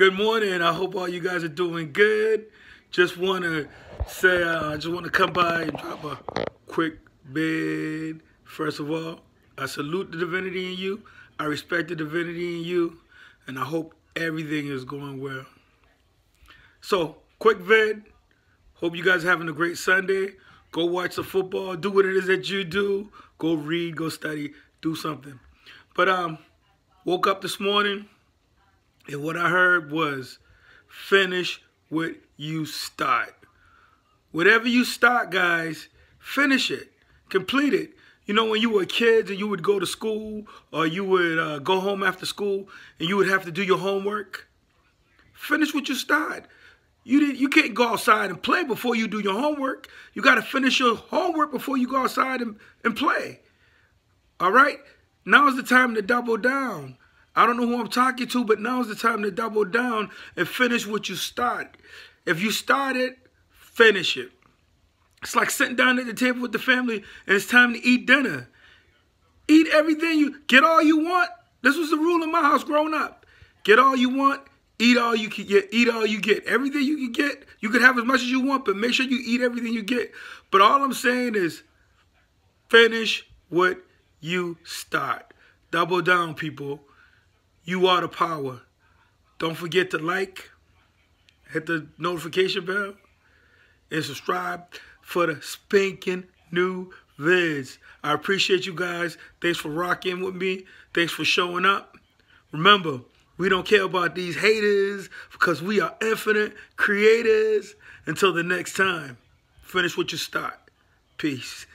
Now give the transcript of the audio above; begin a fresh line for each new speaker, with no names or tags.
Good morning. I hope all you guys are doing good. Just want to say, uh, I just want to come by and drop a quick bid. First of all, I salute the divinity in you. I respect the divinity in you. And I hope everything is going well. So, quick vid. Hope you guys are having a great Sunday. Go watch the football. Do what it is that you do. Go read. Go study. Do something. But um, woke up this morning and what I heard was finish what you start. Whatever you start, guys, finish it. Complete it. You know, when you were kids and you would go to school or you would uh, go home after school and you would have to do your homework, finish what you start. You, didn't, you can't go outside and play before you do your homework. You got to finish your homework before you go outside and, and play. All right? Now is the time to double down. I don't know who I'm talking to, but now's the time to double down and finish what you start. If you start it, finish it. It's like sitting down at the table with the family and it's time to eat dinner. Eat everything you get all you want. This was the rule in my house growing up. Get all you want, eat all you can get, eat all you get. Everything you can get, you can have as much as you want, but make sure you eat everything you get. But all I'm saying is finish what you start. Double down, people. You are the power. Don't forget to like, hit the notification bell, and subscribe for the spanking new vids. I appreciate you guys. Thanks for rocking with me. Thanks for showing up. Remember, we don't care about these haters because we are infinite creators. Until the next time, finish what you start. Peace.